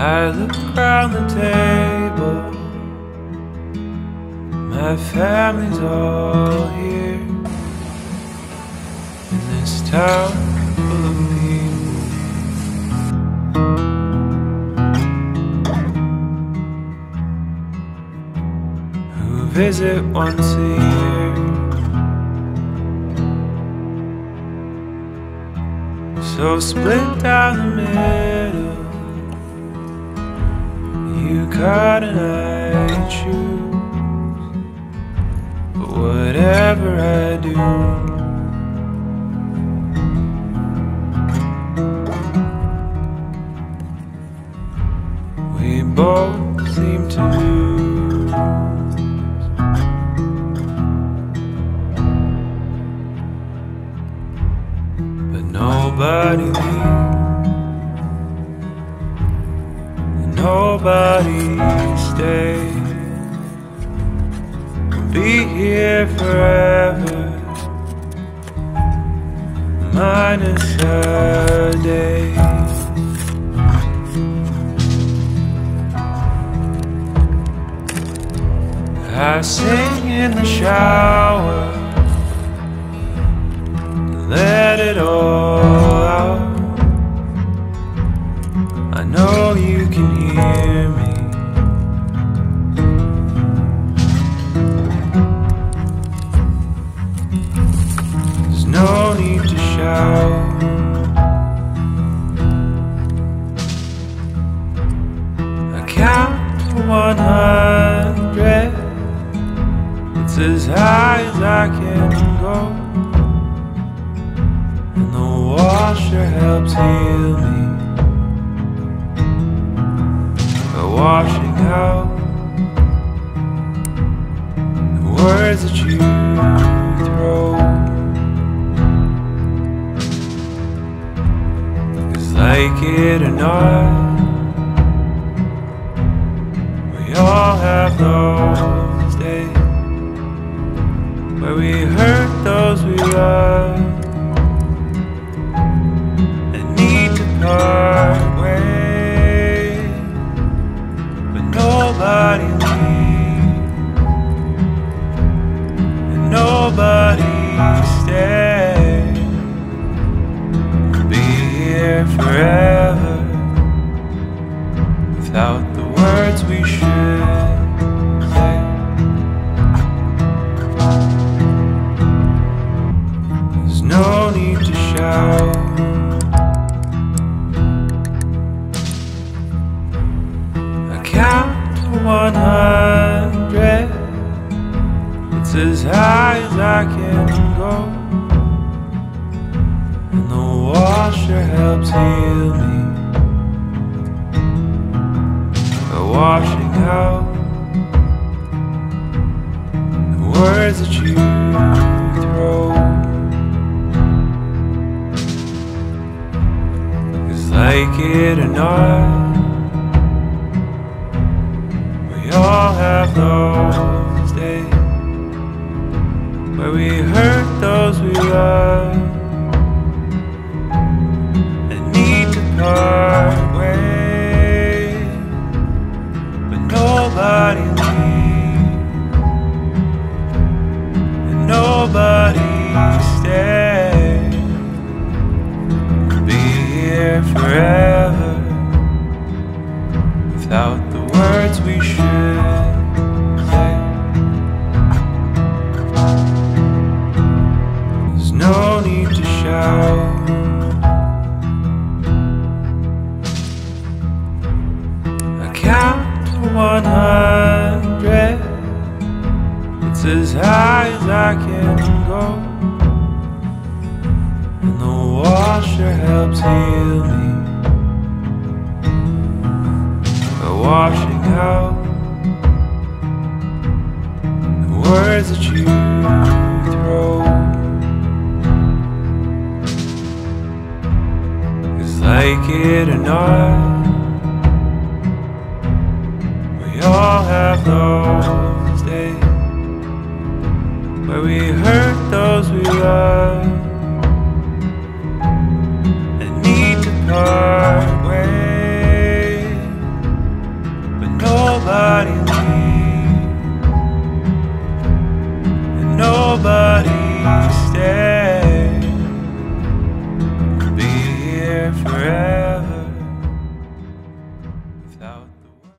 I look around the table. My family's all here in this town full of people who visit once a year. So split down the middle. Cut and I choose. But whatever I do, we both seem to lose. But nobody leaves. Nobody stays. We'll be here forever. Minus a day. I sing in the shower. Let it all I count to 100. It's as high as I can go. And the washer helps heal me by washing out the words that you throw. Like it or not, we all have those count to 100. It's as high as I can go. And the washer helps heal me by washing out the words that you throw. Cause like it or not, we all have those days where we hurt those we love. And need to part ways, but nobody leaves. And nobody stays. Count to 100. It's as high as I can go. And the washer helps heal me by washing out the words that you throw. Cause like it or not, all those